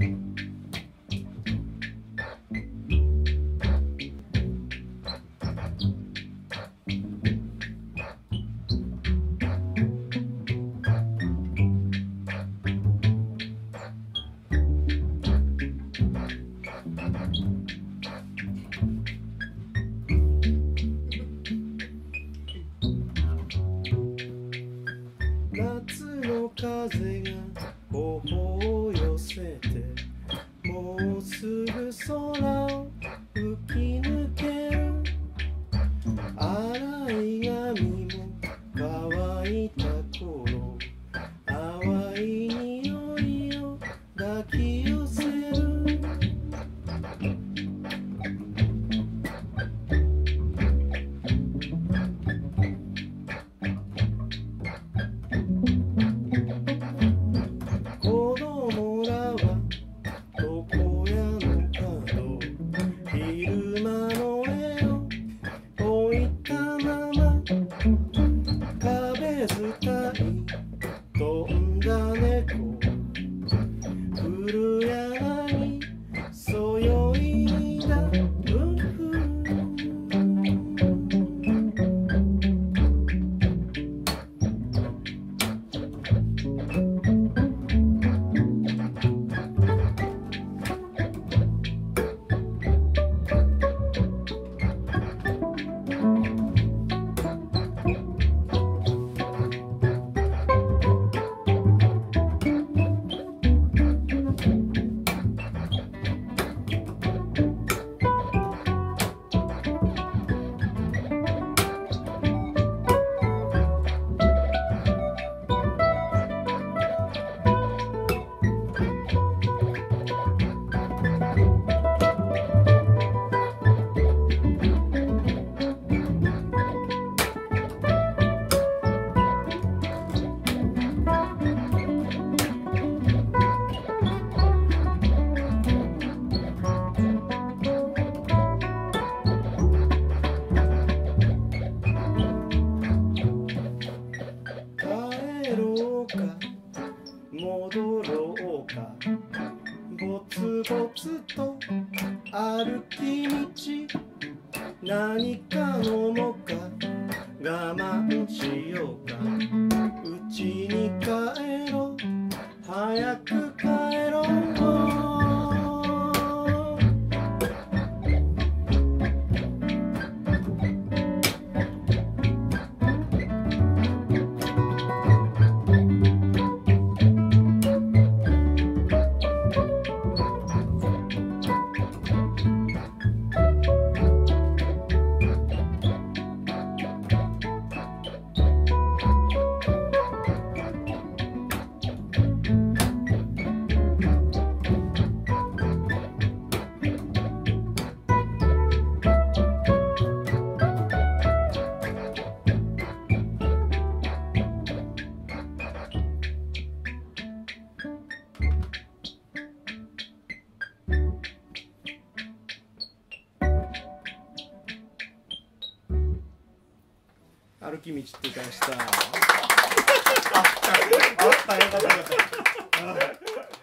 夏の風が戻ろうか。ぼつぼつと歩き道。何か飲もうか。我慢しようか。うちに歩き道って出した。あったよかったよかった。